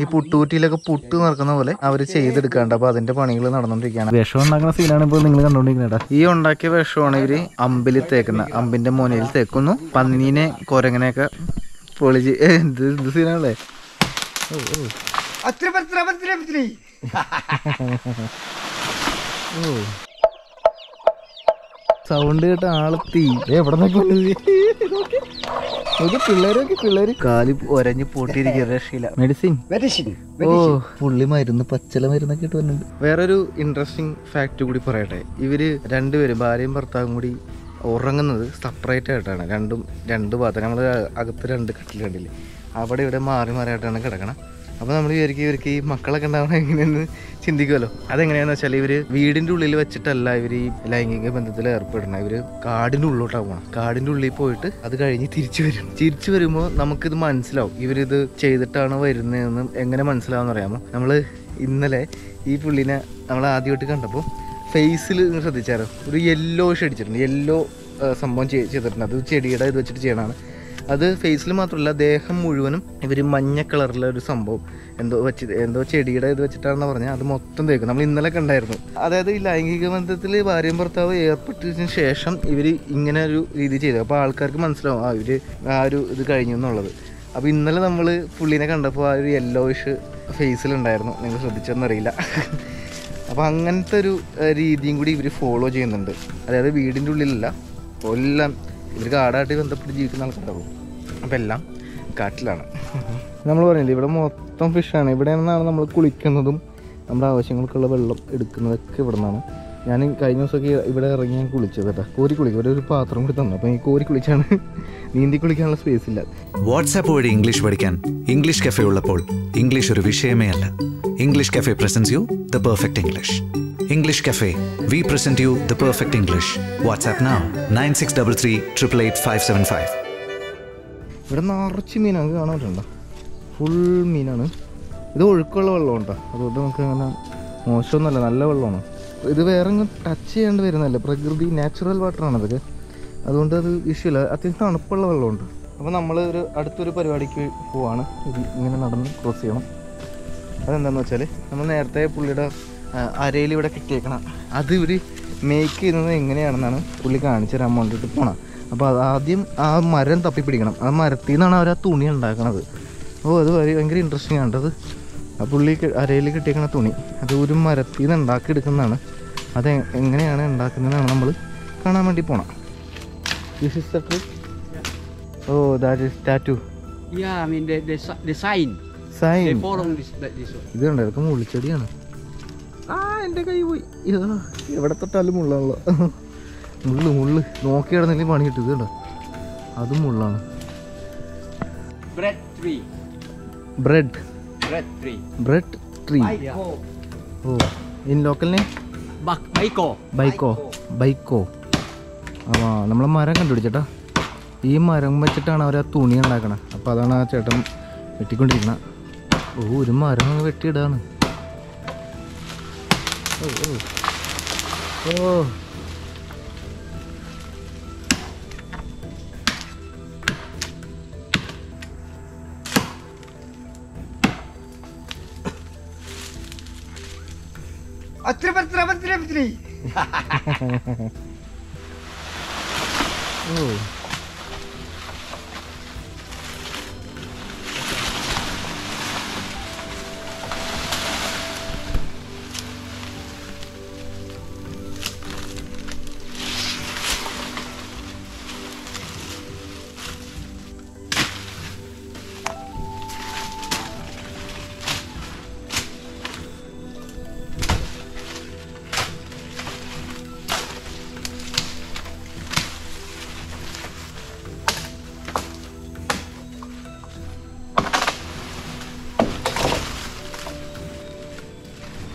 ഈ പുട്ടുകുറ്റിയിലൊക്കെ പുട്ട് നടക്കുന്ന പോലെ അവർ ചെയ്തെടുക്കാണ്ട്. അപ്പൊ അതിന്റെ പണികൾ നടന്നുകൊണ്ടിരിക്കുകയാണ് വിഷം ഉണ്ടാക്കുന്ന സീനാണ് ഇപ്പോൾ നിങ്ങൾ കണ്ടോണ്ടിരിക്കുന്നത് ഈ ഉണ്ടാക്കിയ വിഷമാണ് ഇവർ അമ്പിൽ തേക്കുന്ന. അമ്പിന്റെ മോനയിൽ തേക്കുന്നു. പന്നീനെ കൊരങ്ങനെയൊക്കെ പൊളിച്ച്. എന്ത് എന്ത് സീനാണല്ലേ ഓ ഓ അത്ര പത്ര പത്ര പത്ര ഓ സൗണ്ട് കേട്ട ആളെത്തി എവിടെ നോക്കി. പിള്ളേരൊക്കെ പിള്ളേര് കാലി ഒരഞ്ഞ് പൊട്ടിയിരിക്കുക രക്ഷയില്ല. മെഡിസിൻ മെഡിസിൻ ഓ പുള്ളി മരുന്ന് പച്ചല മരുന്നൊക്കെ ഇട്ട് വന്നിട്ടുണ്ട്. വേറൊരു ഇൻട്രസ്റ്റിംഗ് ഫാക്ട് കൂടി പറയട്ടെ. ഇവർ രണ്ടുപേരും ഭാര്യയും ഭർത്താവും കൂടി ഉറങ്ങുന്നത് സെപ്പറേറ്റ് ആയിട്ടാണ്. രണ്ടും രണ്ട് ഭാഗത്ത് നമ്മൾ അകത്ത് രണ്ട് കട്ടിൽ കണ്ടില്ലേ അവിടെ ഇവിടെ മാറി മാറിയായിട്ടാണ് കിടക്കണം. അപ്പോൾ നമ്മൾ വിചാരിക്കും ഇവർക്ക് ഈ മക്കളൊക്കെ ഉണ്ടാവണം എങ്ങനെയെന്ന് ചിന്തിക്കുമല്ലോ അതെങ്ങനെയാണെന്ന് വെച്ചാൽ ഇവർ വീടിന്റെ ഉള്ളിൽ വെച്ചിട്ടല്ല ഇവർ ഈ ലൈംഗിക ബന്ധത്തിൽ ഏർപ്പെടണം ഇവർ കാടിന്റെ ഉള്ളിലോട്ടാണ് പോകണം കാടിന്റെ ഉള്ളിൽ പോയിട്ട് അത് കഴിഞ്ഞ് തിരിച്ചു വരും. തിരിച്ചു വരുമ്പോൾ നമുക്കിത് മനസ്സിലാവും. ഇവരിത് ചെയ്തിട്ടാണ് വരുന്നതെന്ന് എങ്ങനെ മനസ്സിലാവുമെന്ന് അറിയാമോ? നമ്മൾ ഇന്നലെ ഈ പുള്ളിനെ നമ്മൾ ആദ്യമായിട്ട് കണ്ടപ്പോൾ ഫേസിൽ ശ്രദ്ധിച്ചാലോ? ഒരു യെല്ലോ അടിച്ചിട്ടുണ്ട് യെല്ലോ സംഭവം ചെയ്തിട്ടുണ്ട്. അത് ചെടിയുടെ ഇത് വെച്ചിട്ട് ചെയ്യണതാണ്. അത് ഫേസിൽ മാത്രമല്ല ദേഹം മുഴുവനും ഇവർ മഞ്ഞ കളറിലെ ഒരു സംഭവം. എന്തോ വെച്ച് എന്തോ ചെടിയുടെ ഇത് വെച്ചിട്ടാണെന്ന് പറഞ്ഞാൽ അത് മൊത്തം തേക്കും. നമ്മൾ ഇന്നലെ കണ്ടായിരുന്നു. അതായത് ഈ ലൈംഗിക ബന്ധത്തിൽ ഭാര്യയും ഭർത്താവ് ഏർപ്പെട്ടതിന് ശേഷം ഇവർ ഇങ്ങനെ ഒരു രീതി ചെയ്തു. അപ്പോൾ ആൾക്കാർക്ക് മനസ്സിലാവും ആ ഇവർ ആ ഒരു ഇത് കഴിഞ്ഞു എന്നുള്ളത്. അപ്പോൾ ഇന്നലെ നമ്മൾ പുള്ളിനെ കണ്ടപ്പോൾ ആ ഒരു യെല്ലോയിഷ് ഫേസിലുണ്ടായിരുന്നു നിങ്ങൾ ശ്രദ്ധിച്ചെന്നറിയില്ല അപ്പോൾ അങ്ങനത്തെ ഒരു രീതിയും കൂടി ഇവർ ഫോളോ ചെയ്യുന്നുണ്ട്. അതായത് വീടിന്റെ ഉള്ളിലല്ല എല്ലാം ഇവർ കാടായിട്ട് ബന്ധപ്പെട്ട് ജീവിക്കുന്ന ആൾക്കാരാവും. അപ്പോൾ എല്ലാം കാട്ടിലാണ്. നമ്മൾ പറഞ്ഞില്ലേ ഇവിടെ മൊത്തം ഫിഷാണ് ഇവിടെ നിന്നാണ് നമ്മൾ കുളിക്കുന്നതും നമ്മുടെ ആവശ്യങ്ങൾക്കുള്ള വെള്ളം എടുക്കുന്നതൊക്കെ ഇവിടെ നിന്നാണ് ഞാൻ കഴിഞ്ഞ ദിവസമൊക്കെ ഇവിടെ ഇറങ്ങി ഞാൻ കുളിച്ചത് കേട്ടോ കോരി കുളിക്കും. ഇവിടെ ഒരു പാത്രം കൂടി തന്നു. അപ്പോൾ ഈ കോരി കുളിച്ചാണ് നീന്തി കുളിക്കാനുള്ള സ്പേസ് ഇല്ല. വാട്സാപ്പ് വഴി ഇംഗ്ലീഷ് പഠിക്കാൻ ഇംഗ്ലീഷ് കഫേ ഉള്ളപ്പോൾ ഇംഗ്ലീഷ് ഒരു വിഷയമേ അല്ല. English cafe presents you the perfect English English English WhatsApp now nine six double three triple eight five seven five ഇവിടെ നിറച്ച് മീനാണ് കാണാൻ പറ്റണ്ട ഫുൾ മീനാണ്. ഇത് ഒഴുക്കുള്ള വെള്ളമുണ്ടോ അതുകൊണ്ട് നമുക്ക് അങ്ങനെ മോശമൊന്നുമല്ല നല്ല വെള്ളമാണ്. ഇത് വേറെ ടച്ച് ചെയ്യാണ്ട് വരുന്നതല്ല? പ്രകൃതി നാച്ചുറൽ വാട്ടറാണ് അതൊക്കെ. അതുകൊണ്ട് അത് ഇഷ്യൂ അത്യാവശ്യം തണുപ്പുള്ള വെള്ളമുണ്ട്. അപ്പോൾ നമ്മൾ ഒരു അടുത്തൊരു പരിപാടിക്ക് പോവാണ്. ഇത് ഇങ്ങനെ നടന്ന് ക്രോസ് ചെയ്യണം. അതെന്താണെന്ന് വെച്ചാൽ നമ്മൾ നേരത്തെ പുള്ളിയുടെ അരയിൽ ഇവിടെ കിട്ടിയേക്കണം. അത് ഇവർ മേക്ക് ചെയ്യുന്നത് എങ്ങനെയാണെന്നാണ് പുള്ളി കാണിച്ചു തരാൻ വേണ്ടിയിട്ട് പോണം. അപ്പോൾ അത് ആദ്യം ആ മരം തപ്പിപ്പിടിക്കണം. ആ മരത്തിൽ നിന്നാണ് അവർ ആ തുണി ഉണ്ടാക്കുന്നത് ഓ അത് ഭയ- ഭയങ്കര ഇൻട്രസ്റ്റിംഗ് ആണ് അത് ആ പുള്ളി അരയിൽ കിട്ടിയേക്കണ തുണി. അത് ഒരു മരത്തിൽ നിന്ന് ഉണ്ടാക്കിയെടുക്കുന്നതാണ്. അത് എങ്ങനെയാണ് ഉണ്ടാക്കുന്നതാണ് നമ്മൾ കാണാൻ വേണ്ടി പോണം. This is the oh that is tattoo Yeah, I mean the the, si- the sign. They sign follow this like this one. ഇത് കണ്ടോ ഇതൊക്കെ മുള്ളിച്ചെടിയാണ്. ആ എന്റെ കൈ പോയി. എവിടെ തൊട്ടാലും മുള്ളാണല്ലോ. മുള്ളു മുള്ളു. നോക്കി കിടന്നെങ്കിൽ പണി കിട്ടും ഇത് കണ്ടോ? അതും മുള്ളാണ്. Bread. Bread tree. Oh in local name ബൈക്കോ ബൈക്കോ ബൈക്കോ ആ നമ്മളെ മരം കണ്ടുപിടിച്ചേട്ടാ. ഈ മരം വെച്ചിട്ടാണ് അവർ ആ തുണി ഉണ്ടാക്കണത് അപ്പോൾ അതാണ് ആ ചേട്ടൻ വെട്ടിക്കൊണ്ടിരിക്കണത് ഓ ഒരു മരം വെട്ടിയിടാണ്. ഓ ഓ ഓ അത്ര പത്ര പത്ര പത്ര ഓ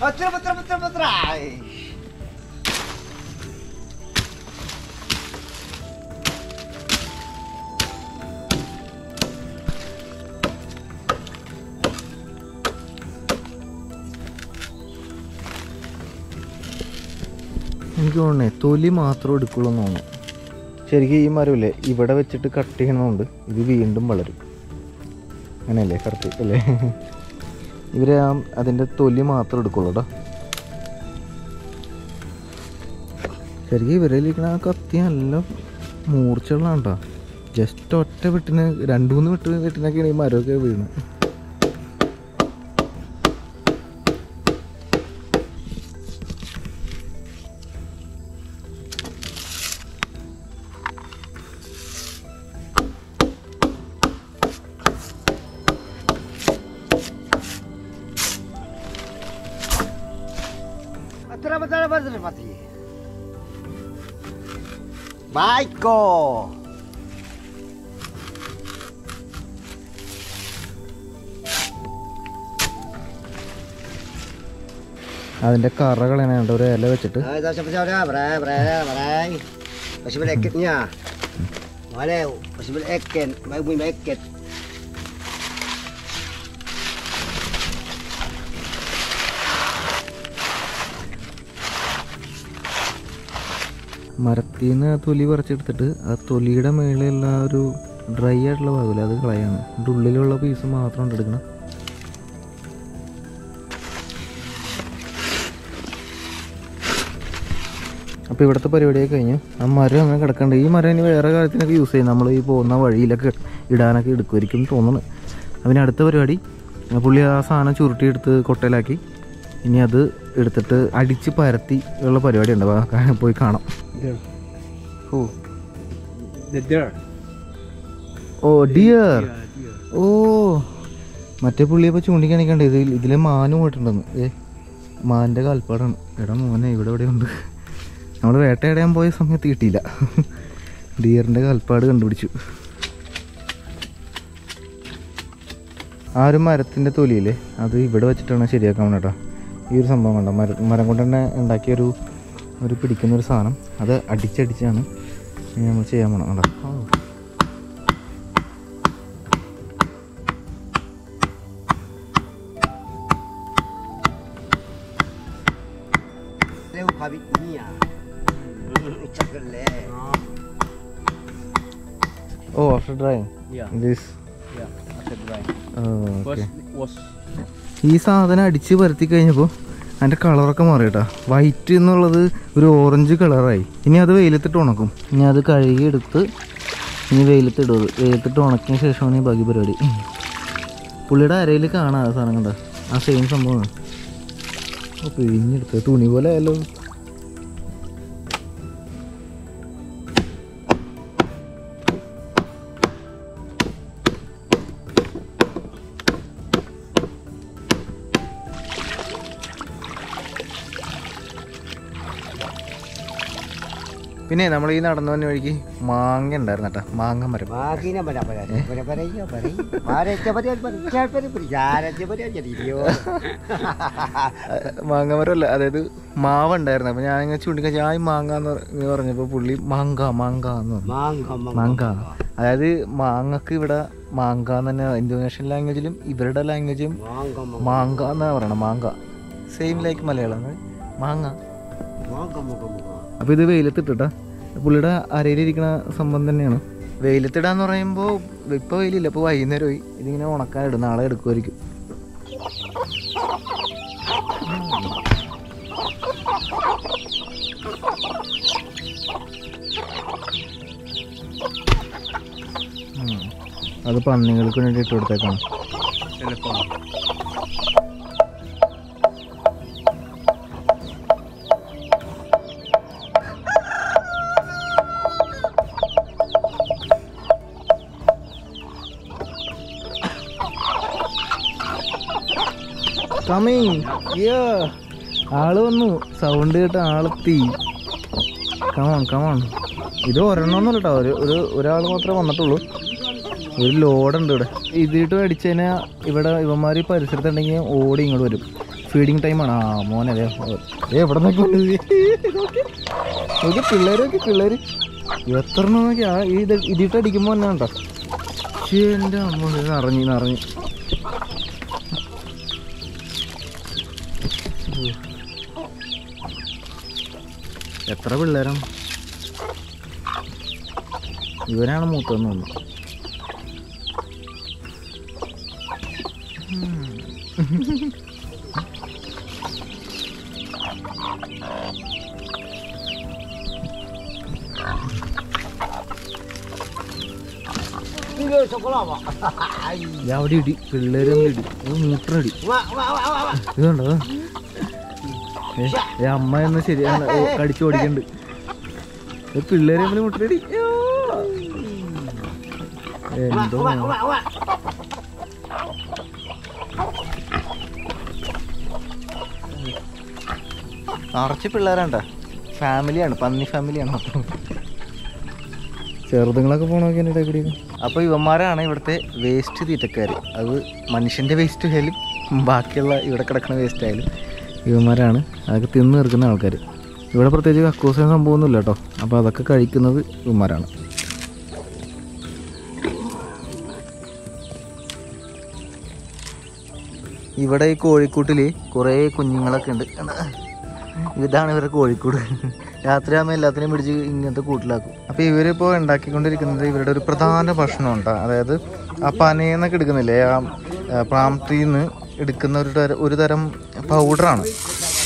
അത്ര പത്ര പത്ര പത്ര. എനിക്ക് തോന്നണേ തൊലി മാത്രം എടുക്കുള്ളൂ എന്ന് തോന്നുന്നു. ശരിക്കും ഈ മരമില്ലേ ഇവിടെ വെച്ചിട്ട് കട്ട് ചെയ്യണതുകൊണ്ട് ഇത് വീണ്ടും വളരും. അങ്ങനെയല്ലേ കറക്റ്റ് അല്ലേ? ഇവർ ആ അതിന്റെ തൊലി മാത്രം എടുക്കുള്ളൂ കേട്ടോ ശരിക്കും ഇവരിലിരിക്കണ ആ കത്തി നല്ല മൂർച്ചകളാണ് കേട്ടോ ജസ്റ്റ് ഒറ്റ വെട്ടിന് രണ്ട് മൂന്ന് വെട്ട് വെട്ടിനൊക്കെയാണ് ഈ മരമൊക്കെ വീണത് Patra, patra, patra, patra. Baiko. അതിൻ്റെ കറ കളയാനായിട്ട് ഒരു ഇല വെച്ചിട്ട് Ay, dah siapa മരത്തിൽ നിന്ന് തൊലി പറിച്ചെടുത്തിട്ട് ആ തൊലിയുടെ മേളിലുള്ള ആ ഒരു ഡ്രൈ ആയിട്ടുള്ള ഭാഗമില്ല അത് കളയാണ്. അതിന്റെ ഉള്ളിലുള്ള പീസ് മാത്രം ഉണ്ടെടുക്കണം അപ്പോൾ ഇവിടുത്തെ പരിപാടിയൊക്കെ കഴിഞ്ഞു ആ മരം അങ്ങനെ കിടക്കണ്ട്. ഈ മരം ഇനി വേറെ കാര്യത്തിനൊക്കെ യൂസ് ചെയ്യും. നമ്മൾ ഈ പോകുന്ന വഴിയിലൊക്കെ ഇടാനൊക്കെ എടുക്കുമായിരിക്കും തോന്നുന്നു. ഇനി അടുത്ത പരിപാടി പുള്ളി ആ സാധനം ചുരുട്ടിയെടുത്ത് കൊട്ടയിലാക്കി. ഇനി അത് എടുത്തിട്ട് അടിച്ച് പരത്തി ഉള്ള പരിപാടി ഉണ്ട് പോയി കാണാം. ഓ The deer. Oh deer. ഓ മറ്റേ പുള്ളിയെ ഇപ്പോൾ ചൂണ്ടിക്കാണിക്കണ്ട ഇത് ഇതിലെ മാന് പോയിട്ടുണ്ടെന്ന്. ഏ മാന്റെ കാൽപ്പാടാണ്. എടാ മോനെ ഇവിടെ ഇവിടെ ഉണ്ട് നമ്മൾ വേട്ടയാടാൻ പോയ സമയത്ത് കിട്ടിയില്ല. ഡിയറിന്റെ കാൽപ്പാട് കണ്ടുപിടിച്ചു. ആ ഒരു മരത്തിന്റെ തൊലിയില്ലേ? അത് ഇവിടെ വെച്ചിട്ടാണ് ശരിയാക്കാൻ കേട്ടോ. ഈ ഒരു സംഭവം കണ്ടോ? മര മരം കൊണ്ട് തന്നെ ഉണ്ടാക്കിയ ഒരു ഒരു പിടിക്കുന്ന ഒരു സാധനം അത് അടിച്ചടിച്ചാണ് നമ്മൾ ചെയ്യാൻ പോകണം കേട്ടോ Oh, after drying. Oh This. Yeah, this drying. Oh, okay. First was ഈ സാധനം അടിച്ച് പരത്തി കഴിഞ്ഞപ്പോൾ അതിന്റെ കളറൊക്കെ മാറി കേട്ടോ വൈറ്റ് എന്നുള്ളത് ഒരു ഓറഞ്ച് കളറായി ഇനി അത് വെയിലത്തിട്ട് ഉണക്കും. ഇനി അത് കഴുകി എടുത്ത് ഇനി വെയിലത്തിടുക വെയിലത്തിട്ട് ഉണക്കിയ ശേഷമാണ് ഈ ബാക്കി പരിപാടി. പുള്ളിയുടെ അരയിൽ കാണാം ആ സാധനം കണ്ട. ആ സെയിം സംഭവമാണ്. പിഴിഞ്ഞെടുത്ത് തുണി പോലെ ആയാലോ പിന്നെ നമ്മൾ ഈ നടന്നു വന്ന വഴിക്ക് മാങ്ങ ഉണ്ടായിരുന്നു കേട്ടോ മാങ്ങ മരം. മാങ്ങ മരമല്ല അതായത് മാവ് ഉണ്ടായിരുന്നു. അപ്പൊ ഞാൻ ഇങ്ങനെ ചൂണ്ടിക്കാ ആ മാങ്ങ എന്ന് പറഞ്ഞപ്പോ പുള്ളി മാങ്ക മാങ്ക എന്ന് പറഞ്ഞു. മാങ്ക അതായത് മാങ്ങക്ക് ഇവിടെ മാങ്ക എന്ന് തന്നെ ഇന്തോനേഷ്യൻ ലാംഗ്വേജിലും ഇവരുടെ ലാംഗ്വേജും മാങ്ക എന്നാണ് പറയണം മാങ്ക സെയിം ലൈക്ക് മലയാളം. മാങ്ങ. മാങ്ക. അപ്പോൾ ഇത് വെയിലത്തിട്ടാ പുള്ളിയുടെ അരയിലിരിക്കുന്ന സംഭവം തന്നെയാണ്. വെയിലത്തിടാന്ന് പറയുമ്പോൾ ഇപ്പോൾ വെയിലില്ല ഇപ്പോൾ വൈകുന്നേരമായി. ഇതിങ്ങനെ ഉണക്കാനിടും നാളെ എടുക്കുമായിരിക്കും അത് പന്നികൾക്ക് വേണ്ടി ഇട്ട് കൊടുത്തേക്കാണ് കമ്മിങ് ആൾ വന്നു. സൗണ്ട് കേട്ട് ആളെത്തി. കമോൺ കമോൺ ഇത് ഒരെണ്ണമൊന്നുമല്ല കേട്ടോ ഒരു ഒരു ഒരാൾ മാത്രമേ വന്നിട്ടുള്ളൂ. ഒരു ലോഡുണ്ട് ഇവിടെ. ഇതിട്ട് അടിച്ചു കഴിഞ്ഞാൽ ഇവിടെ ഇവന്മാർ പരിസരത്തുണ്ടെങ്കിൽ ഓടി ഇങ്ങോട്ട് വരും. ഫീഡിങ് ടൈമാണ് ആ മോനെ അതെ എവിടെ നിന്നൊക്കെ നോക്കി. പിള്ളേരൊക്കെ പിള്ളേർ എത്ര നോക്കി ഇത് ഇതിട്ട് അടിക്കുമ്പോൾ തന്നെ ഉണ്ടോ ശരി എന്റെ അമ്മ നിറഞ്ഞു നിറഞ്ഞു. എത്ര പിള്ളേരും? ഇവനാണ് മൂത്തെന്ന് തോന്നുന്നു. അവിടെ ഇടി. പിള്ളേര് തമ്മിൽ ഇടി. wah. ഇതുണ്ടോ? ഏ, അമ്മ എന്ന ശരിയാണ് കടിച്ചു ഓടിക്കണ്ട്. പിള്ളേരെ പിള്ളേര് മുട്ടടി എന്തോ. നിറച്ച് പിള്ളേരാണ്ട. ഫാമിലിയാണ് പന്നി ഫാമിലിയാണ്. അപ്പം ചെറുതുങ്ങളൊക്കെ പോകണമൊക്കെ എന്റെ കൂടി അപ്പോൾ ഇവന്മാരാണ് ഇവിടുത്തെ വേസ്റ്റ് തീറ്റക്കാർ അത് മനുഷ്യന്റെ വേസ്റ്റ് ആയാലും ബാക്കിയുള്ള ഇവിടെ കിടക്കുന്ന വേസ്റ്റ് ആയാലും. ഇവന്മാരാണ്. അതൊക്കെ തിന്നു തീർക്കുന്ന ആൾക്കാർ ഇവിടെ പ്രത്യേകിച്ച് കക്കൂസിന് സംഭവമൊന്നുമില്ല കേട്ടോ. അപ്പോൾ അതൊക്കെ കഴിക്കുന്നത് ഇവന്മാരാണ്. ഇവിടെ ഈ കോഴിക്കൂട്ടിൽ കുറേ കുഞ്ഞുങ്ങളൊക്കെ ഉണ്ട്? ഇതാണ് ഇവരുടെ കോഴിക്കൂട്. രാത്രിയാകുമ്പോൾ എല്ലാത്തിനെയും പിടിച്ച് ഇങ്ങനത്തെ കൂട്ടിലാക്കും. അപ്പോൾ ഇവരിപ്പോൾ ഉണ്ടാക്കിക്കൊണ്ടിരിക്കുന്നത് ഇവരുടെ ഒരു പ്രധാന ഭക്ഷണം ഭക്ഷണമുണ്ട് അതായത് ആ പനയെന്നൊക്കെ എടുക്കുന്നില്ലേ? ആ പ്രാമത്തിൽ നിന്ന് എടുക്കുന്ന ഒരു തരം ഒരു തരം പൗഡറാണ്.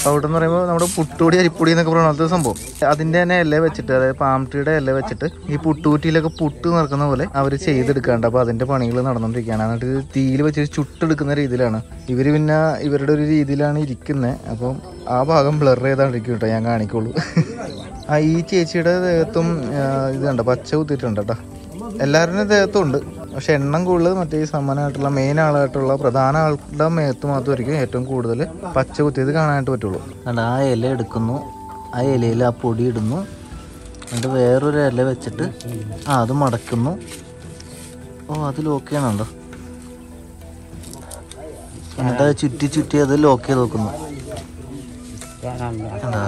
പൗഡർ എന്ന് പറയുമ്പോൾ നമ്മുടെ പുട്ടുപൊടി അരിപ്പൊടി എന്നൊക്കെ പറയുന്ന പോലത്തെ സംഭവം. അതിന്റെ തന്നെ ഇല വെച്ചിട്ട് അതായത് പാം ട്രീയുടെ ഇല വെച്ചിട്ട് ഈ പുട്ടുകുറ്റിയിലൊക്കെ പുട്ട് നിറക്കുന്ന പോലെ അവർ ചെയ്തെടുക്കാണ്ട് അപ്പോൾ അതിന്റെ പണികൾ നടന്നുകൊണ്ടിരിക്കുകയാണ് എന്നിട്ട് തീയിൽ വെച്ച് ചുട്ടെടുക്കുന്ന രീതിയിലാണ്. ഇവർ പിന്നെ ഇവരുടെ ഒരു രീതിയിലാണ് ഇരിക്കുന്നത് അപ്പം ആ ഭാഗം ബ്ലർ ചെയ്താണ്ടിരിക്കും കേട്ടോ ഞാൻ കാണിക്കുള്ളൂ. ആ ഈ ചേച്ചിയുടെ ദേഹത്തും ഇത് കണ്ടോ? പച്ച കുത്തിയിട്ടുണ്ട് കേട്ടോ എല്ലാവരുടെയും ദേഹത്തും ഉണ്ട്. പക്ഷെ എണ്ണം കൂടുതൽ മറ്റേ ഈ സമ്മാനമായിട്ടുള്ള മെയിൻ ആളായിട്ടുള്ള പ്രധാന ആളുടെ മേത്ത് മാത്രമായിരിക്കും ഏറ്റവും കൂടുതൽ പച്ച കുത്തിയത് കാണാനായിട്ട് പറ്റുള്ളൂ. അല്ല ആ ഇല എടുക്കുന്നു. ആ ഇലയിൽ ആ പൊടി ഇടുന്നു. എന്നിട്ട് വേറൊരു ഇല വെച്ചിട്ട് ആ അത് മടക്കുന്നു. ഓ അത് ലോക്ക് ചെയ്യണുണ്ടോ? എന്നിട്ട് അത് ചുറ്റി ചുറ്റി അത് ലോക്ക് ചെയ്ത് നോക്കുന്നു കണ്ടാ?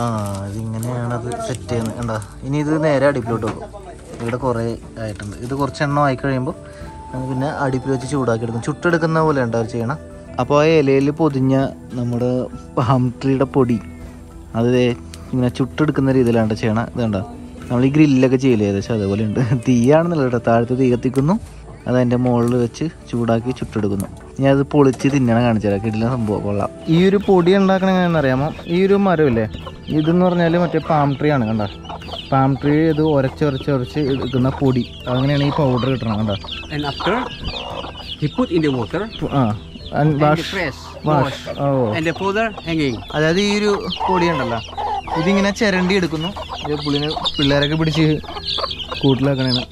ആ ഇതിങ്ങനെയാണ് അത് സെറ്റ് ചെയ്യുന്നത് കണ്ടാ ഇനി ഇത് നേരെ അടിപ്പിലോട്ട് വെക്കും. ഇവിടെ കുറേ ആയിട്ടുണ്ട്. ഇത് കുറച്ച് എണ്ണം ആയി കഴിയുമ്പോൾ പിന്നെ അടിപ്പിൽ വെച്ച് ചൂടാക്കി എടുക്കും ചുട്ടെടുക്കുന്ന പോലെ ഉണ്ട് അവർ ചെയ്യണം? അപ്പോൾ ആ ഇലയിൽ പൊതിഞ്ഞ നമ്മുടെ പാം ട്രീയുടെ പൊടി അത് ഇങ്ങനെ ചുട്ടെടുക്കുന്ന രീതിയിലാണ് ചെയ്യണം. ഇത് കണ്ടോ? നമ്മൾ ഈ ഗ്രില്ലൊക്കെ ചെയ്യില്ല ഏകദേശം അതേപോലെ ഉണ്ട്. തീയാണെന്നല്ല കേട്ടോ. താഴത്ത് തീ കത്തിക്കുന്നു. അത് അതിന്റെ മുകളിൽ വെച്ച് ചൂടാക്കി ചുട്ടെടുക്കുന്നു. ഇനി അത് പൊളിച്ച് തിന്നണം കാണിച്ചാൽ കിടില സംഭവം കൊള്ളാം. ഈ ഒരു പൊടി ഉണ്ടാക്കണ എങ്ങനെയാണെന്ന് അറിയാമോ? ഈ ഒരു മരമില്ലേ? ഇതെന്ന് പറഞ്ഞാൽ മറ്റേ പാം ട്രീ ആണ് കണ്ട? പാം ട്രീ ഇത് ഉരച്ച് ഉരച്ച് ഉരച്ച് എടുക്കുന്ന പൊടി. അങ്ങനെയാണ് ഈ പൗഡർ കിട്ടണം കണ്ട. അതായത് ഈ ഒരു പൊടി ഉണ്ടല്ലോ ഇതിങ്ങനെ ചിരണ്ടി എടുക്കുന്നു. ഇത് പുള്ളിനെ പിള്ളേരൊക്കെ പിടിച്ച് കൂട്ടിലാക്കണേന്ന്.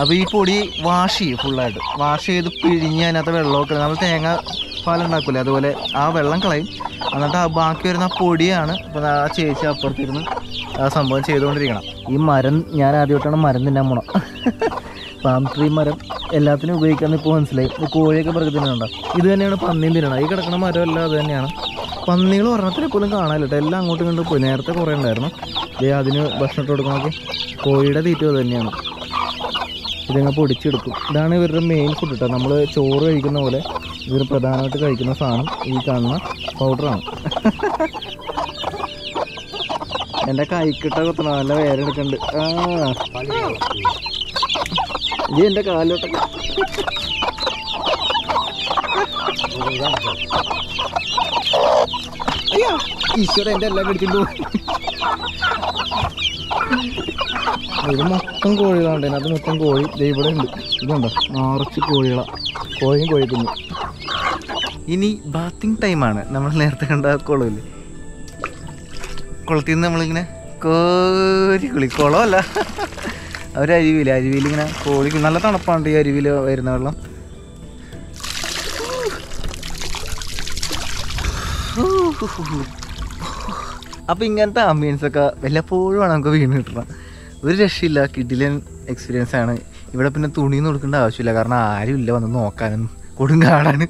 അപ്പോൾ ഈ പൊടി വാഷ് ചെയ്യും ഫുള്ളായിട്ട് വാഷ് ചെയ്ത് പിഴിഞ്ഞ് അതിനകത്ത് വെള്ളമൊക്കെ നമ്മൾ തേങ്ങ പാലുണ്ടാക്കില്ലേ അതുപോലെ ആ വെള്ളം കളയും. എന്നിട്ട് ആ ബാക്കി വരുന്ന പൊടിയാണ് ഇപ്പം ആ ചേച്ചി അപ്പുറത്തിരുന്ന് ആ സംഭവം ചെയ്തുകൊണ്ടിരിക്കണം. ഈ മരം ഞാൻ ആദ്യമായിട്ടാണ് മരം തിന്നാൻ പോണം പാം ട്രീ മരം എല്ലാത്തിനും ഉപയോഗിക്കാമെന്ന് ഇപ്പോൾ മനസ്സിലായി. കോഴിയൊക്കെ പിറകെ തിന്നുന്നുണ്ടോ ഇത് തന്നെയാണ് പന്നിയും തിന്നണം ഈ കിടക്കുന്ന മരം എല്ലാം അത് തന്നെയാണ്. പന്നികൾ ഒരെണ്ണത്തിനെ പോലും കാണാനില്ല എല്ലാം അങ്ങോട്ടും ഇങ്ങോട്ടും പോയി. നേരത്തെ കുറേ ഉണ്ടായിരുന്നു. അതിന് ഭക്ഷണം ഇട്ട് കൊടുക്കണമൊക്കെ. കോഴിയുടെ തീറ്റ തന്നെയാണ്. ഇതിങ്ങനെ പൊടിച്ചെടുക്കും. ഇതാണ് ഇവരുടെ മെയിൻ ഫുഡ് കേട്ടോ നമ്മൾ ചോറ് കഴിക്കുന്ന പോലെ ഇവർ പ്രധാനമായിട്ട് കഴിക്കുന്ന സാധനം ഈ കാണുന്ന പൗഡറാണ് എന്റെ കൈക്കിട്ട കുത്തണം. നല്ല വേറെ എടുക്കണ്ട് ആ എന്റെ കാലിലോട്ടൊക്കെ ഈശ്വരൻ ഈശ്വര എന്റെ എല്ലാം കടിച്ചിട്ട് മൊത്തം കോഴികളാണ് അത് മൊത്തം കോഴി ഇവിടെ ഉണ്ട്. ഇതുണ്ടോ നിറച്ച് കോഴികള. കോഴിയും കോഴി തിന്നു ഇനി ബാത്തിങ് ടൈമാണ് നമ്മൾ നേരത്തെ കണ്ട കുളമില്ലേ കുളത്തിൽ നിന്ന് നമ്മളിങ്ങനെ കോരി കുളി. കുളമല്ല. ഒരു അരുവിയിൽ അരുവിയിൽ ഇങ്ങനെ കോഴി നല്ല തണുപ്പാണ് ഈ അരുവിയിൽ വരുന്ന വെള്ളം. അപ്പം ഇങ്ങനത്തെ ആംബിയൻസൊക്കെ വല്ലപ്പോഴും ആണ് നമുക്ക് വീണ് കിട്ടണം. ഒരു രക്ഷയില്ല. കിഡിലൻ എക്സ്പീരിയൻസ് ആണ്. ഇവിടെ പിന്നെ തുണിയൊന്നും കൊടുക്കേണ്ട ആവശ്യമില്ല. കാരണം ആരും ഇല്ല. വന്ന് നോക്കാനൊന്നും കൊടുങ്കാടാണ്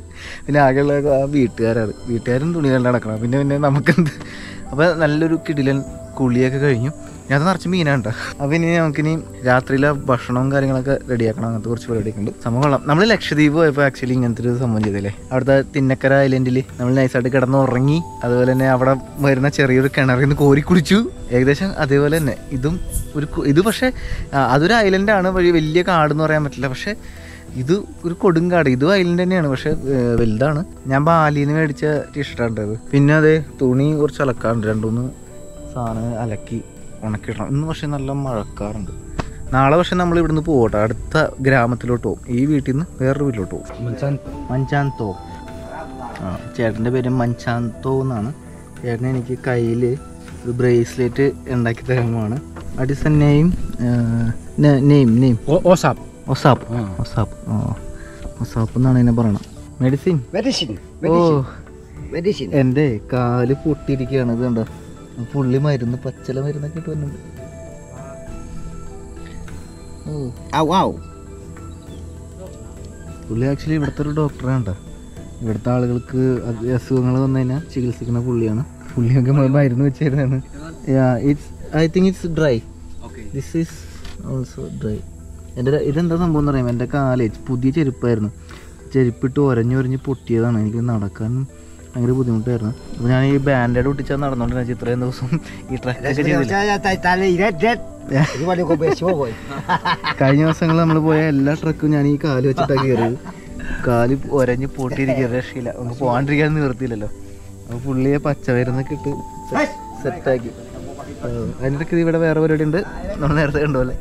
പിന്നെ ആകെയുള്ള ആ വീട്ടുകാരാണ്. വീട്ടുകാരും തുണി നടക്കണം പിന്നെ പിന്നെ നമുക്കെന്ത്? അപ്പോൾ നല്ലൊരു കിടിലൻ കുളിയൊക്കെ കഴിഞ്ഞു. ഞാൻ നിറച്ച് മീനാണ് കേട്ടോ അപ്പം ഇനി നമുക്കിനി രാത്രിയിലെ ഭക്ഷണവും കാര്യങ്ങളൊക്കെ റെഡിയാക്കണം. അങ്ങനത്തെ കുറച്ച് പരിപാടിയൊക്കെ ഉണ്ട് സംഭവം കൊള്ളാം. നമ്മൾ ലക്ഷദ്വീപ് പോയപ്പോൾ ആക്ച്വലി ഇങ്ങനത്തെ ഒരു സംഭവം ചെയ്തില്ലേ അവിടുത്തെ തിന്നക്കര ഐലൻഡിൽ നമ്മൾ നൈസായിട്ട് കിടന്ന് ഉറങ്ങി അതുപോലെ തന്നെ അവിടെ വരുന്ന ചെറിയൊരു കിണറിൽ നിന്ന് കോരി കുടിച്ചു ഏകദേശം അതേപോലെ തന്നെ. ഇതും ഒരു ഇത് പക്ഷേ അതൊരു ഐലൻഡാണ് വഴി വലിയ കാടെന്ന് പറയാൻ പറ്റില്ല. പക്ഷേ ഇത് ഒരു കൊടുങ്കാട് ഇതും ഐലൻഡ് തന്നെയാണ്. പക്ഷെ വലുതാണ്. ഞാൻ ബാലിന്ന് മേടിച്ച ടീഷർട്ടാണ് പിന്നെ അതെ തുണി കുറച്ച് അലക്കാറുണ്ട് രണ്ടുമൂന്ന് സാധനം അലക്കി. ഉണക്കിയിടണം. ഇന്ന് പക്ഷേ നല്ല മഴക്കാറുണ്ട്. നാളെ പക്ഷെ നമ്മൾ ഇവിടുന്ന് പോകട്ടെ. അടുത്ത ഗ്രാമത്തിലോട്ട് പോകും. ഈ വീട്ടിൽ നിന്ന് വേറൊരു വീട്ടിലോട്ട് പോകും. മഞ്ചാന്തോ ആ ചേട്ടന്റെ പേര് മഞ്ചാന്തോ എന്നാണ്. ചേട്ടൻ എനിക്ക് കയ്യിൽ ഒരു ബ്രേസ്ലെറ്റ് ഉണ്ടാക്കി തരുന്നതാണ് അടിസൻ നെയിം നെയിം നെയിം ഒസാപ്പ്? ഒസാപ്പ് ഒസാപ്പ് ആ. ഒസാപ്പ് എന്നാണ് എന്നെ പറയണം മെഡിസിൻ. മെഡിസിൻ ഓ. Medicine. എന്റെ കാൽ പൊട്ടിയിരിക്കുകയാണ് ഇത് കണ്ടോ? പുള്ളി മരുന്ന് പച്ചില മരുന്നൊക്കെ ഇട്ട് വരുന്നുണ്ട്. പുള്ളി ആക്ച്വലി ഇവിടുത്തെ ഒരു ഡോക്ടറാണ് കേട്ടോ ഇവിടുത്തെ ആളുകൾക്ക് അസുഖങ്ങൾ വന്നു കഴിഞ്ഞാൽ ചികിത്സിക്കുന്ന പുള്ളിയാണ്. പുള്ളിയൊക്കെ മരുന്ന് വെച്ചിരുന്നാണ് it's I think it's dry Okay. This is also dry എന്റെ ഇതെന്താ സംഭവം എന്ന് പറയുമ്പോൾ എന്റെ കാലേജ് പുതിയ ചെരുപ്പായിരുന്നു. ചെരുപ്പിട്ട് ഒരഞ്ഞൊരഞ്ഞ് പൊട്ടിയതാണ്. എനിക്ക് നടക്കാൻ ഭയങ്കര ബുദ്ധിമുട്ടായിരുന്നു. അപ്പോൾ ഞാൻ ഈ ബാൻഡേഡ് ഒട്ടിച്ചാൽ നടന്നുകൊണ്ടിരുന്ന ഇത്രയും ദിവസം ഈ ട്രക്കൊക്കെ ചെയ്തില്ല. കഴിഞ്ഞ ദിവസങ്ങൾ നമ്മൾ പോയ എല്ലാ ട്രക്കും ഞാൻ ഈ കാൽ വെച്ചിട്ടാണ് കയറിയത്. കാൽ ഒരഞ്ഞ് പൊട്ടിയിരിക്കുക രക്ഷയില്ല. നമുക്ക് പോകാണ്ടിരിക്കാൻ നിവർത്തിയില്ലല്ലോ അപ്പോൾ പുള്ളിയെ പച്ചമരുന്നൊക്കെ ഇട്ട് സെറ്റാക്കി അതിന്റെ ഇത് ഇവിടെ വേറെ പരിപാടി ഉണ്ട്. നമ്മൾ നേരത്തെ കണ്ടുപോലെ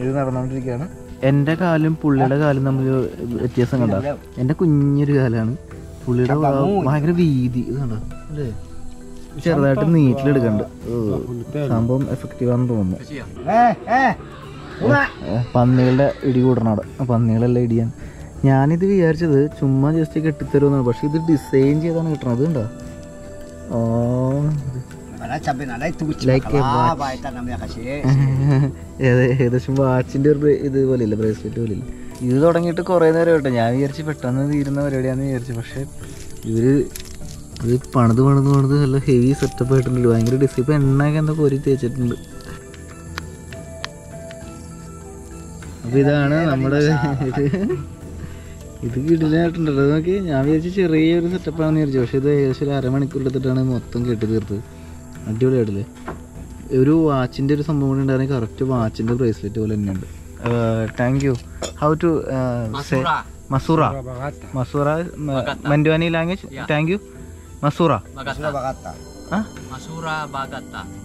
ഇത് നടന്നുകൊണ്ടിരിക്കുകയാണ് എന്റെ കാലും പുള്ളിയുടെ കാലും നമ്മൾ വ്യത്യാസം കണ്ട? എന്റെ കുഞ്ഞൊരു കാലാണ്. പുള്ളിയുടെ ഭയങ്കര വീതി അല്ലേ? ചെറുതായിട്ട് നീറ്റിലെടുക്കണ്ട്. സംഭവം എഫക്റ്റീവ് ആണെന്ന് തോന്നുന്നു. Eh eh. പന്നികളുടെ ഇടി കൂടണം അവിടെ. ആ പന്നികളെല്ലാം ഇടിയാൻ. ഞാനിത് വിചാരിച്ചത് ചുമ്മാ ജസ്റ്റ് കെട്ടിത്തരുമെന്നാണ് പക്ഷെ ഇത് ഡിസൈൻ ചെയ്താണ് കിട്ടണത്. ഏത- ഏകദേശം വാച്ചിന്റെ ഒരു ഇത് പോലെ ബ്രേസ്ലെറ്റ് പോലെയല്ല? ഇത് തുടങ്ങിയിട്ട് കുറേ നേരം കേട്ടോ ഞാൻ വിചാരിച്ച് പെട്ടെന്ന് തീരുന്ന പരിപാടിയാണെന്ന് വിചാരിച്ചു. പക്ഷെ ഇവർ ഇത് പണിത് പണിത് പണിത് നല്ല ഹെവി സെറ്റപ്പ് ആയിട്ടുണ്ട്. ഭയങ്കര ഡിസിപ്പ് എണ്ണയൊക്കെ എന്താ കോരി തേച്ചിട്ടുണ്ട്. അപ്പൊ ഇതാണ് നമ്മുടെ ഇത് കിടിലായിട്ടുണ്ടല്ലോ. അത് നോക്കി ഞാൻ വിചാരിച്ചു ചെറിയൊരു സെറ്റപ്പ് ആണെന്ന് വിചാരിച്ചു. പക്ഷെ ഇത് ഏകദേശം ഒരു അരമണിക്കൂർ എടുത്തിട്ടാണ് മൊത്തം കെട്ടി തീർത്തത്. അടിപൊളിയായിട്ടില്ലേ? ഒരു വാച്ചിന്റെ ഒരു സംഭവം കൂടി ഉണ്ടായിരുന്നെങ്കിൽ കറക്റ്റ് വാച്ചിന്റെ ബ്രേസ്ലെറ്റ് പോലെ തന്നെയുണ്ട്. Thank you how to Masura. മസൂറ മസൂറ മൻഡുവാനി ലാംഗ്വേജ് താങ്ക് യു മസൂറ.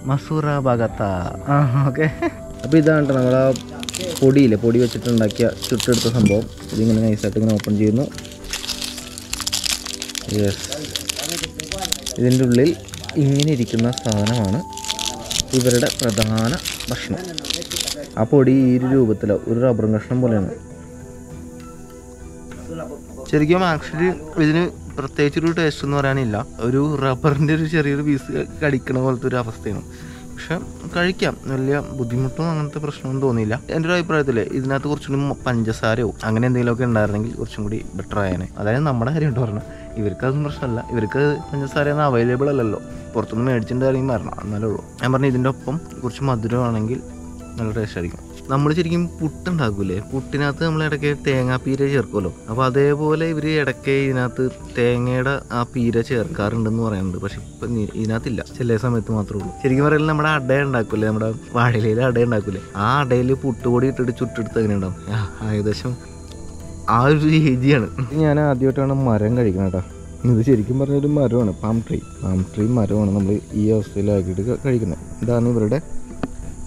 മസൂറ ഭാഗത്ത ആ ഓക്കെ അപ്പോൾ ഇതാണ് നമ്മളെ പൊടിയില്ലേ? പൊടി വെച്ചിട്ടുണ്ടാക്കിയ ചുട്ടെടുത്ത സംഭവം. ഇതിങ്ങനെ നൈസായിട്ട് ഇങ്ങനെ ഓപ്പൺ ചെയ്യുന്നു. യെസ് ഇതിന്റെ ഉള്ളിൽ ഇങ്ങനെ ഇരിക്കുന്ന സാധനമാണ്. ഇവരുടെ പ്രധാന ഭക്ഷണം. ആ പൊടി ഈ ഒരു രൂപത്തിലോ ഒരു റബ്ബർ കഷ്ണം പോലെയാണ്. ശരിക്കും ആക്ച്വലി ഇതിന് പ്രത്യേകിച്ചൊരു ടേസ്റ്റ് എന്ന് പറയാനില്ല. ഒരു റബ്ബറിന്റെ ഒരു ചെറിയൊരു പീസ് കടിക്കണ പോലത്തെ ഒരു അവസ്ഥയാണ്. പക്ഷെ കഴിക്കാം. വലിയ ബുദ്ധിമുട്ടും അങ്ങനത്തെ പ്രശ്നമൊന്നും തോന്നിയില്ല. എന്റെ ഒരു അഭിപ്രായത്തിൽ ഇതിനകത്ത് കുറച്ചും കൂടി പഞ്ചസാരയോ അങ്ങനെ എന്തെങ്കിലുമൊക്കെ ഉണ്ടായിരുന്നെങ്കിൽ കുറച്ചും കൂടി ബെറ്റർ ആയേനെ. അതായത് നമ്മുടെ കാര്യം പറഞ്ഞു ഇവർക്ക് അതൊന്നും പ്രശ്നമല്ല. ഇവർക്ക് പഞ്ചസാരയൊന്നും അവൈലബിൾ അല്ലല്ലോ. പുറത്തുനിന്ന് മേടിച്ചിട്ടുണ്ടായിരുന്നെങ്കിൽ മരണം. എന്നാലേ ഉള്ളൂ. ഞാൻ പറഞ്ഞു ഇതിന്റെ ഒപ്പം കുറച്ച് മധുരമാണെങ്കിൽ നല്ല ടേസ്റ്റ് ആയിരിക്കും. നമ്മൾ ശരിക്കും പുട്ടുണ്ടാക്കൂലേ? പുട്ടിനകത്ത് നമ്മൾ ഇടയ്ക്ക് തേങ്ങാപ്പീര ചേർക്കുമല്ലോ. അപ്പോൾ അതേപോലെ ഇവർ ഇടയ്ക്ക് ഇതിനകത്ത് തേങ്ങയുടെ ആ പീര ചേർക്കാറുണ്ടെന്ന് പറയുന്നുണ്ട്. പക്ഷെ ഇപ്പം ഇതിനകത്തില്ല. ചില സമയത്ത് മാത്രമേ ഉള്ളൂ. ശരിക്കും പറയുന്നത് നമ്മുടെ അട ഉണ്ടാക്കൂലേ? നമ്മുടെ വാഴയിലെ അട ഉണ്ടാക്കൂലേ? ആ അടയിൽ പുട്ടുപൊടി ഇട്ടിട്ട് ചുട്ടെടുത്ത് അങ്ങനെ ഉണ്ടാവും ഏകദേശം ആ ഒരു രീതിയാണ്. ഞാൻ ആദ്യമായിട്ടാണ് മരം കഴിക്കണം കേട്ടോ. ഇത് ശരിക്കും പറഞ്ഞൊരു മരമാണ്. പാം ട്രീ പാം ട്രീ മരമാണ് നമ്മൾ ഈ അവസ്ഥയിലാക്കിയിട്ട് കഴിക്കുന്നത്. ഇതാണ് ഇവരുടെ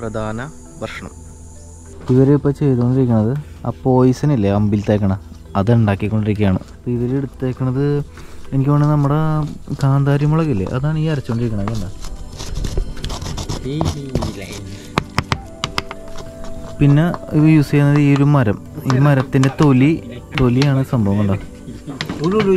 പ്രധാന ഭക്ഷണം. ഇവരിപ്പോൾ ചെയ്തുകൊണ്ടിരിക്കുന്നത് ആ പോയിസൺ ഇല്ലേ അമ്പിലത്തേക്കണ അത് ഉണ്ടാക്കിക്കൊണ്ടിരിക്കുകയാണ് അപ്പോൾ ഇവർ എടുത്തേക്കണത് എനിക്ക് വേണമെങ്കിൽ നമ്മുടെ കാന്താരി മുളകില്ലേ അതാണ് ഈ അരച്ചുകൊണ്ടിരിക്കണത് കണ്ട പിന്നെ ഇവ യൂസ് ചെയ്യുന്നത് ഈ ഒരു മരം ഈ മരത്തിന്റെ തൊലി തൊലിയാണ് സംഭവം കണ്ടോ Ululu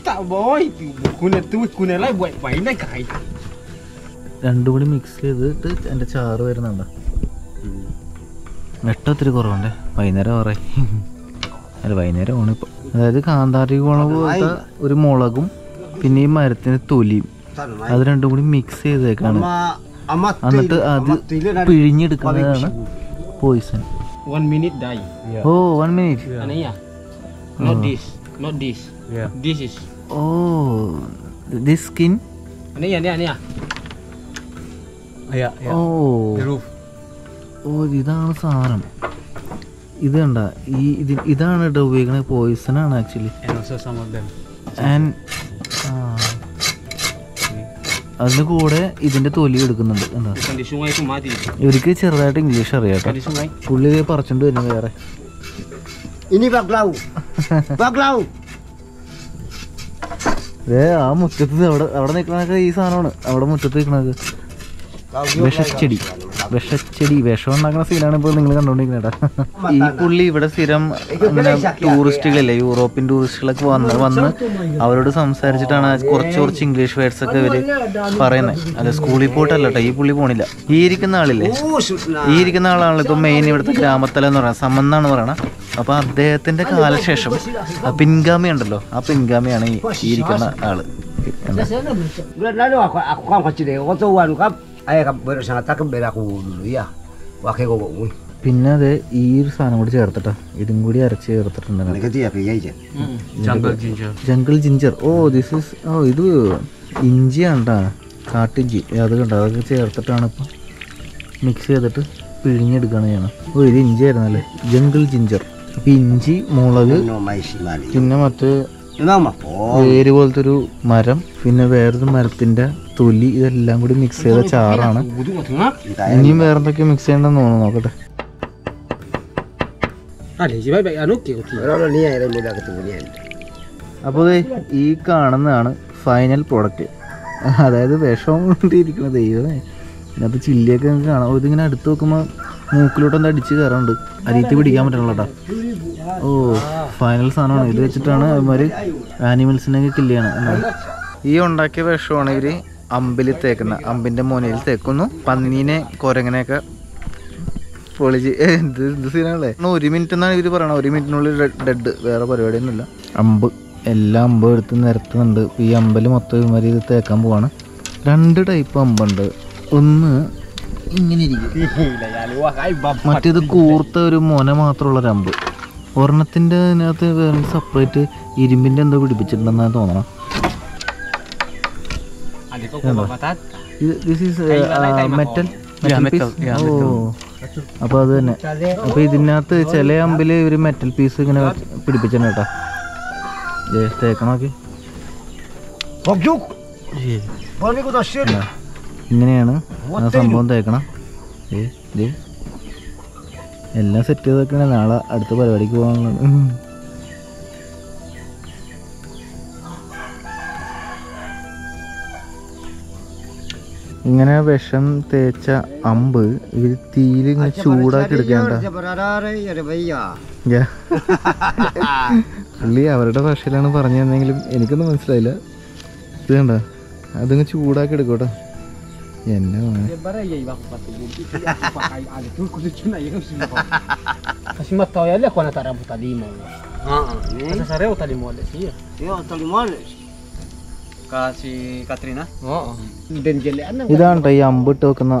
ഇഷ്ടാ ബോയ് കുലത്ത് കുലല രണ്ടും കൂടി മിക്സ് ചെയ്തിട്ട് എന്റെ ചാറ് വരുന്നുണ്ട്. നെട്ട് ഒത്തിരി കുറവുണ്ടേ. വൈകുന്നേരം കുറേ അല്ല വൈകുന്നേരം ഓണിപ്പോ അതായത് കാന്താരി കോണ ഒരു മുളകും പിന്നെ ഈ മരത്തിന് തൊലിയും. അത് രണ്ടും കൂടി മിക്സ് ചെയ്തേക്കാണ്. എന്നിട്ട് അത് പിഴിഞ്ഞെടുക്കുന്നതാണ് poison oh one minute oh this this is oh this skin Ana ya, ana ya. Oh oh ഇതാണ് സാധനം. ഇത് കണ്ട ഈ ഇത് ഇതാണ് കേട്ടോ ഉപയോഗിക്കുന്നത് പോയിസൺ ആണ് actually And also some of them. And അതിന് കൂടെ ഇതിന്റെ തൊലി എടുക്കുന്നുണ്ട് sungai ഇവർക്ക് ചെറുതായിട്ട് ഇംഗ്ലീഷ് അറിയാം കേട്ടോ. പുള്ളി പറിച്ചോണ്ട് വരുന്നത് വേറെ. Ini baklau. baklau. ഏ ആ മുറ്റത്ത് അവിടെ അവിടെ നിൽക്കണൊക്കെ ഈ സാധനമാണ്. അവിടെ മുറ്റത്ത് നിൽക്കണത് വിഷച്ചെടി. വിഷച്ചെടി വിഷം ഉണ്ടാക്കുന്ന സീനാണ് ഇപ്പോൾ നിങ്ങൾ കണ്ടോണ്ടിരിക്കുന്നത് ഈ പുള്ളി ഇവിടെ സ്ഥിരം ടൂറിസ്റ്റുകളില്ലേ യൂറോപ്യൻ ടൂറിസ്റ്റുകളൊക്കെ വന്ന് വന്ന് അവരോട് സംസാരിച്ചിട്ടാണ് കുറച്ച് കുറച്ച് ഇംഗ്ലീഷ് വേർഡ്സ് ഒക്കെ ഇവർ പറയുന്നത് അല്ല സ്കൂളിൽ പോയിട്ടല്ല കേട്ടോ ഈ പുള്ളി പോണില്ല. ഈ ഇരിക്കുന്ന ആളില്ലേ. ഈ ഇരിക്കുന്ന ആളാണല്ലോ ഇപ്പൊ മെയിൻ ഇവിടുത്തെ ഗ്രാമത്തല എന്ന് പറയുന്നത്. സമ്മന്നാണ് പറയണത് അപ്പൊ അദ്ദേഹത്തിന്റെ കാലശേഷം ആ പിൻഗാമി ഉണ്ടല്ലോ ആ പിൻഗാമിയാണ് ഈ ഈ ഇരിക്കുന്ന ആൾ. എന്താ? Kembali aku dulu ya. Wakai kok kok. പിന്നെ അത് ഈ ഒരു സാധനം കൂടി ചേർത്തിട്ടാ. ഇതും കൂടി അരച്ച് ചേർത്തിട്ടുണ്ട് jungle ginger oh this is oh ഇത് ഇഞ്ചിയാണ് കേട്ടാ കാട്ടിഞ്ചി അത് കണ്ടോ? അതൊക്കെ ചേർത്തിട്ടാണ് ഇപ്പം മിക്സ് ചെയ്തിട്ട് പിഴിഞ്ഞെടുക്കുകയാണ് ചെയ്യണം ഓ ഇത് ഇഞ്ചി ആയിരുന്നു ആയിരുന്നല്ലേ? ജംഗിൾ ജിഞ്ചർ അപ്പം ഇഞ്ചി മുളക് No mai si mali. പിന്നെ മറ്റേ oh. വേര് പോലത്തെ ഒരു മരം പിന്നെ വേറൊരു മരത്തിന്റെ തൊലി ഇതെല്ലാം കൂടി മിക്സ് ചെയ്ത ചാറാണ്. ഇനിയും വേറെന്തൊക്കെ മിക്സ് ചെയ്യണ്ടെന്ന് തോന്നുന്നു നോക്കട്ടെ. അപ്പോ. അപ്പോൾ ഈ കാണുന്നതാണ് ഫൈനൽ പ്രോഡക്റ്റ് അതായത് വിഷം കൊണ്ടിരിക്കുന്നത് ദൈവമേ. ഇതിനകത്ത് ചില്ലിയൊക്കെ നിങ്ങൾക്ക് കാണാം. ഇതിങ്ങനെ അടുത്ത് നോക്കുമ്പോൾ മൂക്കിലോട്ടൊന്ന് അടിച്ച് കയറുന്നുണ്ട് അരിയത്തി പിടിക്കാൻ പറ്റണല്ലോ ഓ ഫൈനൽ സാധനമാണ്. ഇത് വെച്ചിട്ടാണ് അവന്മാർ ആനിമൽസിനൊക്കെ കില്ല് ചെയ്യണം ഈ ഉണ്ടാക്കിയ വിഷമാണ് ഇവർ അമ്പിൽ തേക്കുന്ന അമ്പിന്റെ മോനയിൽ തേക്കുന്നു. പന്നീനെ കുരങ്ങനെയൊക്കെ പൊളിച്ച് എന്ത് എന്ത് സീനാണല്ലേ? ഒരു മിനിറ്റ് എന്നാണ് ഇവർ പറയണത്. ഒരു മിനിറ്റിനുള്ളിൽ ഡെഡ് വേറെ പരിപാടിയൊന്നുമില്ല. അമ്പ്. എല്ലാ അമ്പും എടുത്ത് നിരത്തുന്നുണ്ട്. ഈ അമ്പൽ മൊത്തം ഇമാരി ഇത് തേക്കാൻ പോവാണ്. രണ്ട് ടൈപ്പ് അമ്പുണ്ട്. ഒന്ന് ഇങ്ങനെ ഇരിക്കും. മറ്റേത് കൂർത്ത ഒരു മോനെ മാത്രമുള്ള ഒരു അമ്പ്. ഒരെണ്ണത്തിന്റെ അതിനകത്ത് വേറെ സെപ്പറേറ്റ് ഇരുമ്പിന്റെ എന്തോ പിടിപ്പിച്ചിട്ടുണ്ടെന്നാണ് തോന്നണം ദിസ് ഈസ് മെറ്റൽ അപ്പൊ Yeah, ഓ അപ്പോൾ അത് തന്നെ. അപ്പൊ ഇതിനകത്ത് ചില അമ്പിൽ ഒരു മെറ്റൽ പീസ് ഇങ്ങനെ പിടിപ്പിച്ചിട്ടുണ്ട്? കേട്ടോ തേക്കണോക്കി ഇങ്ങനെയാണ് ആ സംഭവം തേക്കണം. എല്ലാം സെറ്റ് ചെയ്ത് വെക്കണേ. നാളെ അടുത്ത പരിപാടിക്ക് പോകാനുള്ളത്. ഇങ്ങനെ വിഷം തേച്ച അമ്പ് ഇവർ തീയിൽ ഇങ്ങനെ ചൂടാക്കി എടുക്കേണ്ട. പുള്ളി അവരുടെ ഭാഷയിലാണ് പറഞ്ഞു തന്നെങ്കിലും എനിക്കൊന്നും മനസ്സിലായില്ല. ഇത് കണ്ട അതിങ്ങ് ചൂടാക്കി എടുക്കോട്ടോ. എന്നെ Katrina? Oo. ഇതാണ് ഈ അമ്പിട്ട് വെക്കുന്ന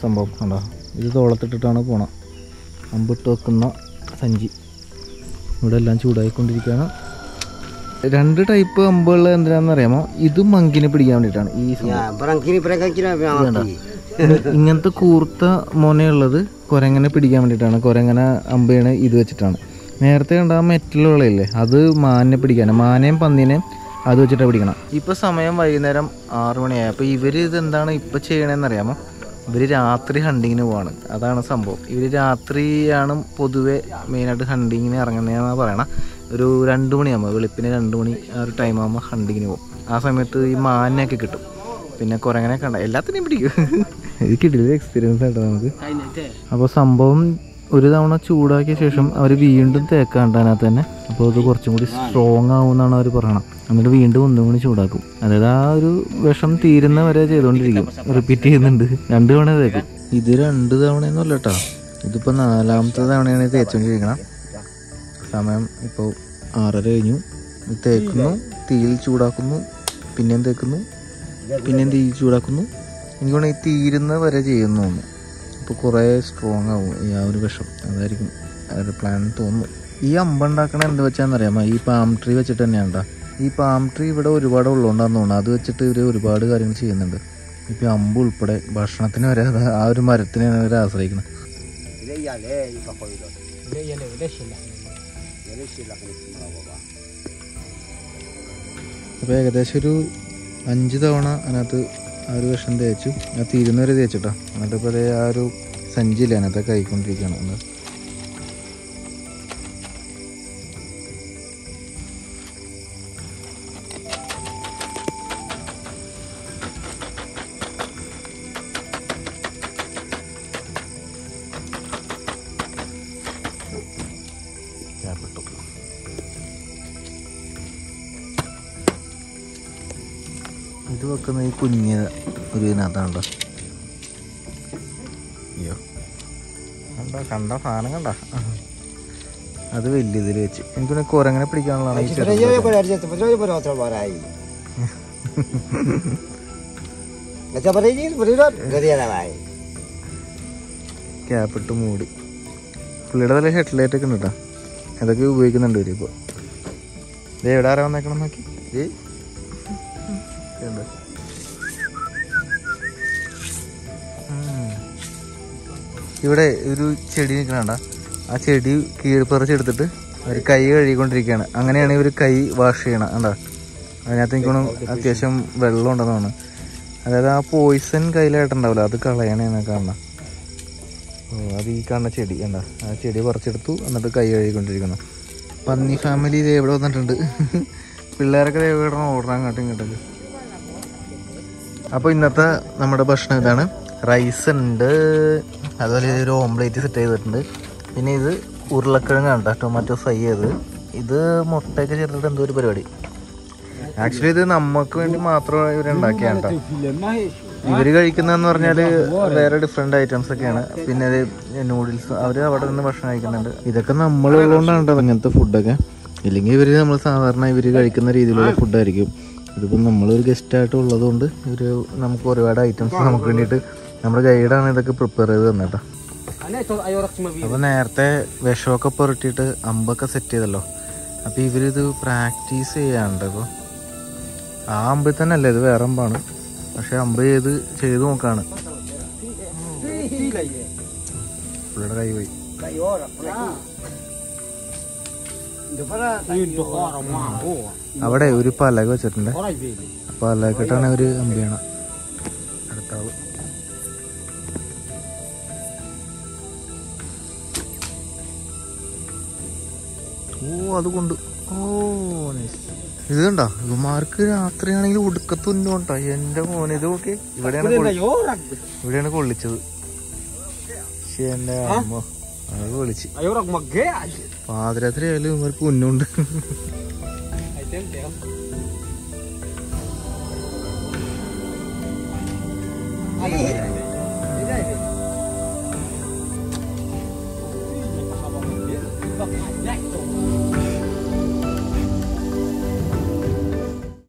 സംഭവം കണ്ടോ? ഇത് തോളത്തിട്ടിട്ടാണ് പോണ അമ്പിട്ട് വെക്കുന്ന സഞ്ചി. ഇവിടെ എല്ലാം ചൂടായിക്കൊണ്ടിരിക്കുകയാണ്. രണ്ട് ടൈപ്പ് അമ്പുകൾ എന്തിനാന്ന് അറിയാമോ ഇത് മങ്കിനെ പിടിക്കാൻ വേണ്ടിയിട്ടാണ് ഈ ഇങ്ങനത്തെ കൂർത്ത മോനയുള്ളത് കൊരങ്ങനെ പിടിക്കാൻ വേണ്ടിയിട്ടാണ്. കുരങ്ങനെ അമ്പയാണ് ഇത് വെച്ചിട്ടാണ്. നേരത്തെ കണ്ട ആ മെറ്റലുകളില്ലേ അത് മാനിനെ പിടിക്കാനാണ്. മാനേയും പന്നീനെയും അത് വെച്ചിട്ട് പിടിക്കണം. ഇപ്പോൾ സമയം വൈകുന്നേരം ആറു മണിയായി. അപ്പോൾ ഇവർ ഇതെന്താണ് ഇപ്പോൾ ചെയ്യണേന്ന് അറിയാമോ? ഇവർ രാത്രി ഹണ്ടിങ്ങിന് പോവാണ്. അതാണ് സംഭവം. ഇവർ രാത്രിയാണ് പൊതുവെ മെയിനായിട്ട് ഹണ്ടിങ്ങിന് ഇറങ്ങുന്നതെന്നാണ് പറയണത് ഒരു രണ്ട് മണിയാകുമ്പോൾ വെളുപ്പിന് രണ്ട് മണി ആ ഒരു ടൈം ആകുമ്പോൾ ഹണ്ടിങ്ങിന് പോകും ആ സമയത്ത് ഈ മാനിനെയൊക്കെ കിട്ടും. പിന്നെ കുറങ്ങനെ കണ്ട എല്ലാത്തിനെയും പിടിക്കും. ഇത് കിട്ടില്ല എക്സ്പീരിയൻസ് ആയിട്ട് നമുക്ക്. അപ്പോൾ സംഭവം ഒരു തവണ ചൂടാക്കിയ ശേഷം അവർ വീണ്ടും തേക്കാണ്ട് അതിനകത്ത് തന്നെ. അപ്പോൾ അത് കുറച്ചും കൂടി സ്ട്രോങ് ആവും എന്നാണ് അവർ പറയണം. എന്നിട്ട് വീണ്ടും ഒന്നും കൂടി ചൂടാക്കും. അതായത് ആ ഒരു വിഷം തീരുന്ന വരെ ചെയ്തുകൊണ്ടിരിക്കും റിപ്പീറ്റ് ചെയ്യുന്നുണ്ട്. രണ്ട് തവണ തേക്കും. ഇത് രണ്ട് തവണയൊന്നും കേട്ടോ ഇതിപ്പോൾ നാലാമത്തെ തവണയാണ് ഇത് തേച്ചുകൊണ്ടിരിക്കണം സമയം ഇപ്പോൾ ആറര കഴിഞ്ഞു. തേക്കുന്നു തീയിൽ ചൂടാക്കുന്നു പിന്നെയും തേക്കുന്നു പിന്നെയും തീയിൽ ചൂടാക്കുന്നു. എനിക്ക് വേണമെങ്കിൽ തീരുന്ന വരെ ചെയ്യുന്നു തോന്നുന്നു. അപ്പോൾ കുറേ സ്ട്രോങ് ആവും ഈ ആ ഒരു വിഷം. അതായിരിക്കും. ഒരു പ്ലാൻ തോന്നുന്നു. ഈ അമ്പുണ്ടാക്കണ എന്ത് വെച്ചാന്നറിയാമോ ഈ പാം ട്രീ വെച്ചിട്ട് തന്നെയാണ് ഈ പാം ട്രീ ഇവിടെ ഒരുപാട് ഉള്ളതുകൊണ്ടാന്ന് തോന്നുന്നു. അത് വെച്ചിട്ട് ഇവർ ഒരുപാട് കാര്യങ്ങൾ ചെയ്യുന്നുണ്ട്. ഇപ്പം അമ്പ് ഉൾപ്പെടെ ഭക്ഷണത്തിന് വരെ ആ ഒരു മരത്തിനെയാണ് ഇവർ ആശ്രയിക്കുന്നത്. അപ്പോൾ ഏകദേശം ഒരു അഞ്ച് തവണ അതിനകത്ത് ആ ഒരു വിഷം തേച്ചു. അത് തീരുന്നവരെ തേച്ചിട്ടാണ് എന്നിട്ട് ഇപ്പോൾ ആ ഒരു സഞ്ചിയില്ല അതിനകത്ത് കൈക്കൊണ്ടിരിക്കുകയാണ്. എന്താ കുഞ്ഞ് ഒരു ഇതിനകത്താണല്ലോ. അയ്യോ. കണ്ടോ കണ്ട സാധനം കണ്ട? അത് വലിയ ഇതിൽ വെച്ച്. എനിക്കൊന്ന് കുറങ്ങനെ പിടിക്കാനുള്ളതാണ് ക്യാപ്പിട്ട് മൂടി. പുള്ളിയുടെ തല ഹെഡ്ലൈറ്റ് ഒക്കെ ഉണ്ട് കേട്ടോ. അതൊക്കെ ഉപയോഗിക്കുന്നുണ്ട് ഇവർ ഇപ്പോൾ ഇത് എവിടെ ആരാ വന്നേക്കണം നോക്കി? ഏയ് ഇവിടെ ഒരു ചെടി നിൽക്കണണ്ട ആ ചെടി കീഴ്പ്പറിച്ചെടുത്തിട്ട് ഒരു കൈ കഴുകിക്കൊണ്ടിരിക്കുകയാണ്. അങ്ങനെയാണ് ഇവർ കൈ വാഷ് ചെയ്യണം കണ്ടോ? അതിനകത്ത് എനിക്ക് തോന്നുന്നു അത്യാവശ്യം വെള്ളം ഉണ്ടെന്നാണ് അതായത് ആ പോയിസൺ കയ്യിലായിട്ടുണ്ടാവില്ല അത് കളയണേന്ന് കാണണം ഓ അത് ഈ കാണുന്ന ചെടി കണ്ടോ? ആ ചെടി പറിച്ചെടുത്തു എന്നിട്ട് കൈ കഴുകിക്കൊണ്ടിരിക്കുന്നു. പന്നി ഫാമിലി ഇത് എവിടെ വന്നിട്ടുണ്ട്. പിള്ളേരൊക്കെ ദേ ഇവിടെ ഓടണം അങ്ങോട്ടും ഇങ്ങോട്ടൊക്കെ അപ്പോൾ ഇന്നത്തെ നമ്മുടെ ഭക്ഷണം ഇതാണ്. റൈസ് ഉണ്ട്. അതുപോലെ ഒരു ഓംലേറ്റ് സെറ്റ് ചെയ്തിട്ടുണ്ട്. പിന്നെ ഇത് ഉരുളക്കിഴങ്ങാണ് കേട്ടോ ടൊമാറ്റോ ഫ്രൈ ചെയ്ത് ഇത് മുട്ടയൊക്കെ ചേർത്തിട്ട് എന്തോ ഒരു പരിപാടി. ആക്ച്വലി ഇത് നമുക്ക് വേണ്ടി മാത്രം ഇവരുണ്ടാക്കിയാണ് കേട്ടോ ഇവർ കഴിക്കുന്നതെന്ന് പറഞ്ഞാൽ വേറെ ഡിഫറെന്റ് ഐറ്റംസ് ഒക്കെയാണ്. പിന്നെ നൂഡിൽസ് അവർ അവിടെ നിന്ന് ഭക്ഷണം കഴിക്കുന്നുണ്ട്. ഇതൊക്കെ നമ്മളുള്ളതുകൊണ്ടാണ് കേട്ടോ അങ്ങനത്തെ ഫുഡൊക്കെ ഇല്ലെങ്കിൽ ഇവർ നമ്മൾ സാധാരണ ഇവർ കഴിക്കുന്ന രീതിയിലുള്ള ഫുഡായിരിക്കും ഇതിപ്പോൾ നമ്മളൊരു ഗസ്റ്റ് ആയിട്ട് ഉള്ളതുകൊണ്ട് ഇവർ നമുക്ക് ഒരുപാട് ഐറ്റംസ് നമുക്ക് വേണ്ടിയിട്ട് നമ്മുടെ ഗൈഡാണ് ഇതൊക്കെ പ്രിപ്പയർ ചെയ്ത് തന്നേട്ടാ അപ്പൊ നേരത്തെ വിഷമൊക്കെ പൊറട്ടിട്ട് അമ്പൊക്കെ സെറ്റ് ചെയ്തല്ലോ. അപ്പൊ ഇവരിത് പ്രാക്ടീസ് ചെയ്യാണ്ട് അപ്പോൾ ആ അമ്പിൽ തന്നെ അല്ലേ ഇത് വേറെ അമ്പാണ്. പക്ഷെ അമ്പ് ചെയ്ത് ചെയ്ത് നോക്കാണ്. പുള്ളിയുടെ കൈ പോയി. അവിടെ ഒരു പലക വെച്ചിട്ടുണ്ട്. പലകെട്ടാണ് ഒരു അമ്പിയാണ് അടുത്ത അതുകൊണ്ട്. ഓ നൈസ് ഇത് കണ്ടോ? ഇവന്മാർക്ക് രാത്രിയാണെങ്കിൽ ഒടുക്കത്തുന്നു എന്റെ മോനെ ഇത് നോക്കി ഇവിടെയാണ് ഇവിടെയാണ് കൊള്ളിച്ചത്. പാതിരാത്രി ആയാലും ഇവർക്ക് ഉന്നുണ്ട് Yeah.